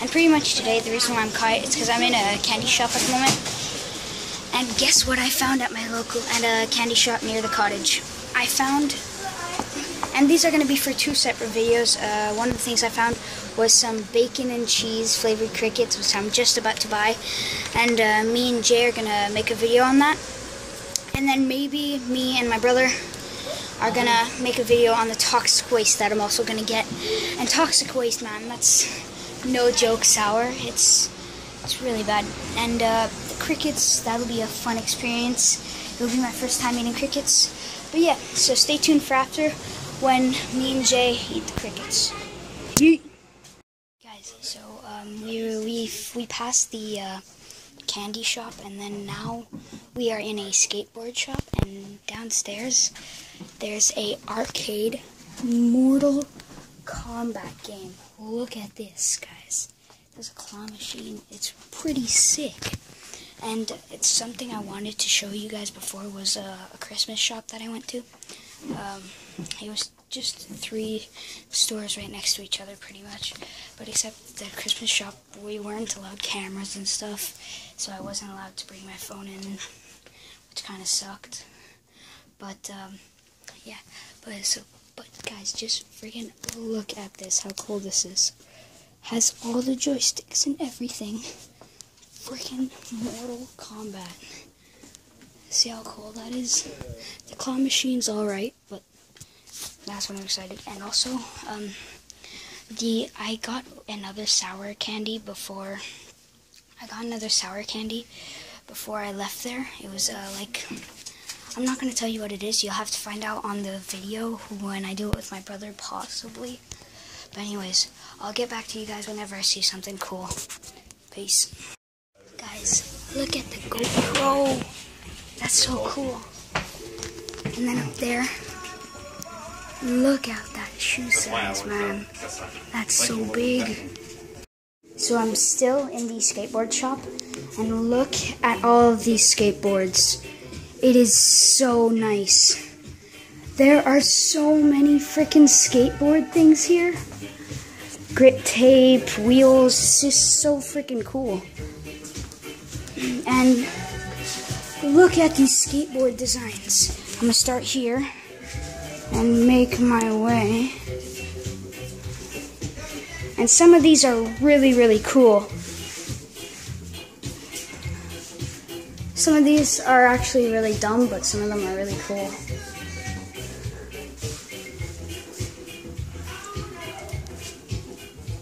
And pretty much today, the reason why I'm quiet is because I'm in a candy shop at the moment. And guess what I found at my local, at a candy shop near the cottage? I found, and these are going to be for two separate videos. Uh, one of the things I found was some bacon and cheese flavored crickets, which I'm just about to buy. And uh, me and Jay are going to make a video on that. And then maybe me and my brother are gonna make a video on the toxic waste that I'm also gonna get. And toxic waste, man, that's no joke sour. It's it's really bad. And uh, the crickets, that'll be a fun experience. It'll be my first time eating crickets. But yeah, so stay tuned for after when me and Jay eat the crickets. Yeet. Guys, so um, we we we passed the uh, candy shop, and then now we are in a skateboard shop, and downstairs there's a arcade Mortal Kombat game. Look at this, guys. There's a claw machine. It's pretty sick. And it's something I wanted to show you guys before was a, a Christmas shop that I went to. Um, it was just three stores right next to each other, pretty much. But except the Christmas shop, we weren't allowed cameras and stuff, so I wasn't allowed to bring my phone in, which kind of sucked. But um, yeah, but so, but guys, just freaking look at this. How cool this is. Has all the joysticks and everything. Freaking Mortal Kombat. See how cool that is? The claw machine's alright, but that's what I'm excited. And also, um, the I got another sour candy before. I got another sour candy before I left there. It was uh, like I'm not going to tell you what it is. You'll have to find out on the video when I do it with my brother, possibly. But anyways, I'll get back to you guys whenever I see something cool. Peace. Guys, look at the GoPro. That's so cool. And then up there, look at that shoe size, man. That's so big. So I'm still in the skateboard shop, and look at all of these skateboards. It is so nice. There are so many freaking skateboard things here. Grip tape, wheels, it's just so freaking cool. And look at these skateboard designs. I'm gonna start here and make my way. And some of these are really, really cool. Some of these are actually really dumb, but some of them are really cool.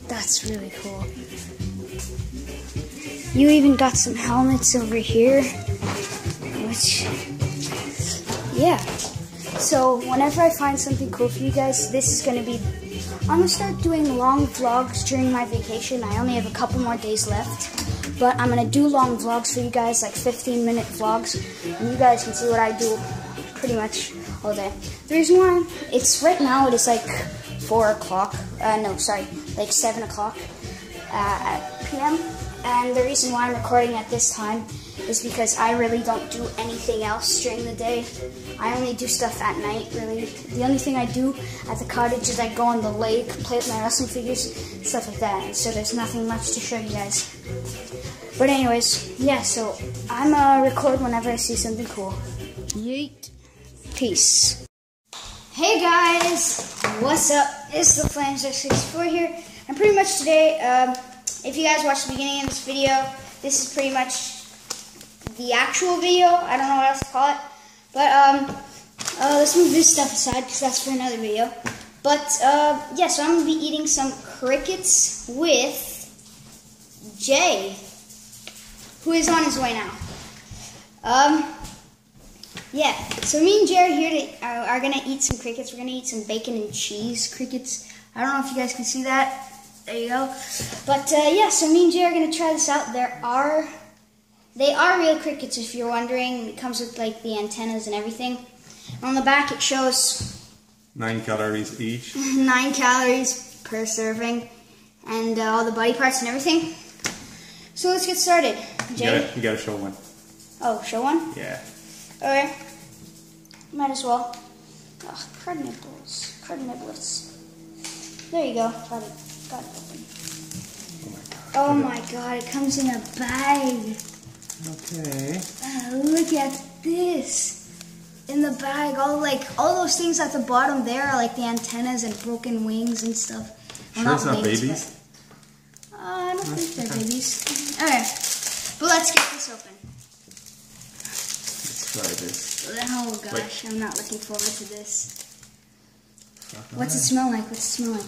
That's really cool. You even got some helmets over here, which, yeah. So whenever I find something cool for you guys, this is gonna be, I'm gonna start doing long vlogs during my vacation. I only have a couple more days left, but I'm gonna do long vlogs for you guys, like 15 minute vlogs, and you guys can see what I do pretty much all day. The reason why, it's right now, it is like 4 o'clock, uh, no, sorry, like 7 o'clock uh, p.m. And the reason why I'm recording at this time is because I really don't do anything else during the day. I only do stuff at night, really. The only thing I do at the cottage is I go on the lake, play with my wrestling figures, stuff like that. So there's nothing much to show you guys. But anyways, yeah, so I'm uh, record whenever I see something cool. Yeet. Peace. Hey guys, what's up? It's the Flame 664 here. And pretty much today, um, if you guys watched the beginning of this video, this is pretty much the actual video. I don't know what else to call it. But um, uh, let's move this stuff aside because that's for another video. But uh, yeah, so I'm going to be eating some crickets with Jay, who is on his way now. Um, yeah, so me and Jay are here to, are, are going to eat some crickets. We're going to eat some bacon and cheese crickets. I don't know if you guys can see that. There you go. But uh, yeah, so me and Jay are gonna try this out. There are, they are real crickets if you're wondering. It comes with like the antennas and everything. On the back it shows Nine calories each. nine calories per serving, and uh, all the body parts and everything. So let's get started. You Jay. gotta, you gotta show one. Oh, show one. Yeah. Okay. Might as well. Ugh, crud nibbles. Crud niblets. There you go. Got it. Got it open. Oh my god. Oh my god, it comes in a bag. Okay. Uh, look at this. In the bag, all like all those things at the bottom there are like the antennas and broken wings and stuff. Well, Sure it's not wings, babies? but- Uh, I don't think they're babies. Okay, but let's get this open. Let's try this. Oh gosh, I'm not looking forward to this. What's it smell like? What's it smell like?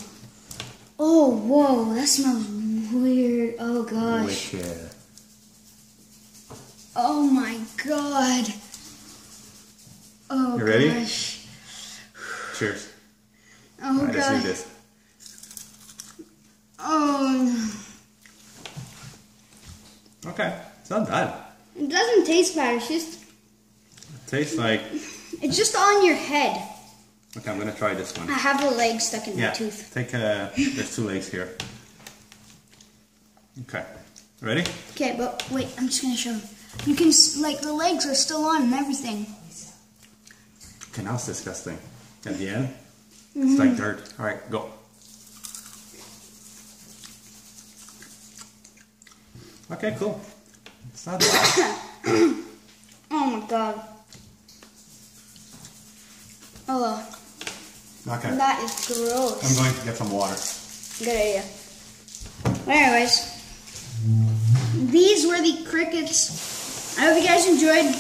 Oh, whoa, that smells weird. Oh gosh. Wicked. Oh my god. Oh You ready? gosh. Cheers. Oh Alright, let's do god. this. Oh, Okay. It's not bad. it doesn't taste bad. It's just, It tastes like. it's just on your head. Okay, I'm gonna try this one. I have a leg stuck in Yeah. my tooth. Take uh there's two legs here. Okay. Ready? Okay, but wait, I'm just gonna show you. You can like the legs are still on and everything. Okay, now it's disgusting. At the end, it's like dirt. Alright, go. Okay, cool. It's not bad. Oh my god. Oh, Okay. that is gross. I'm going to get some water. Good idea. Anyways, these were the crickets. I hope you guys enjoyed.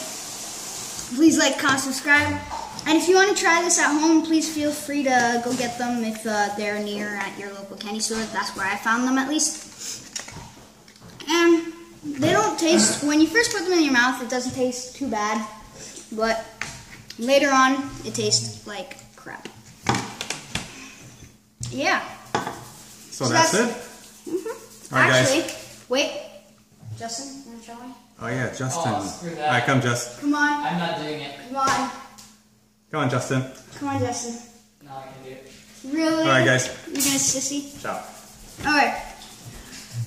Please like, comment, subscribe. And if you want to try this at home, please feel free to go get them if uh, they're near at your local candy store. That's where I found them at least. And they don't taste, when you first put them in your mouth, it doesn't taste too bad. But later on, it tastes like crap. Yeah. So, So that's, that's- it? Mm-hmm. Alright, guys. Actually, wait. Justin, you want to try? Oh yeah, Justin. Oh, screw that. Alright, come Just. Come on. I'm not doing it. Come on. Come on, Justin. Come on, Justin. No, I can do it. Really? Alright, guys. You're gonna sissy? Ciao. Alright.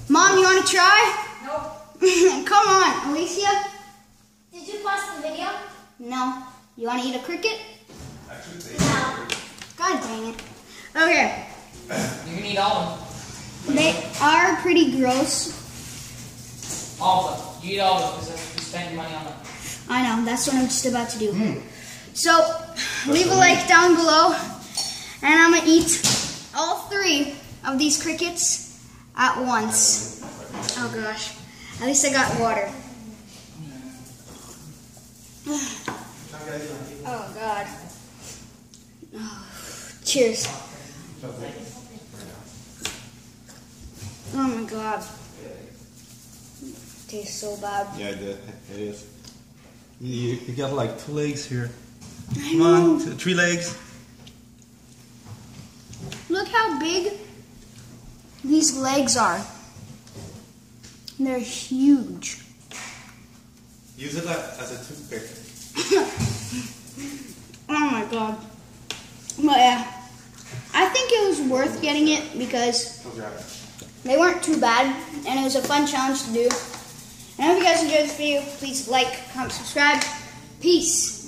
Mom, you wanna try? Nope. Come on, Alicia. Did you pause the video? No. You wanna eat a cricket? No. God dang it. Okay. You can eat all of them. They are pretty gross. All of them. You eat all of them because you spent your money on them. I know, that's what I'm just about to do. So, leave a like down below, and I'm gonna eat all three of these crickets at once. Oh gosh, at least I got water. Oh god. Oh, cheers. Oh my god. Tastes so bad. Yeah, it, it is. You, you got like two legs here. I Come on, know. two, three legs. Look how big these legs are. They're huge. Use it like, as a toothpick. Oh my god. But yeah, I think it was worth getting it because Go grab it. they weren't too bad and it was a fun challenge to do. And I hope you guys enjoyed this video. Please like, comment, subscribe. Peace.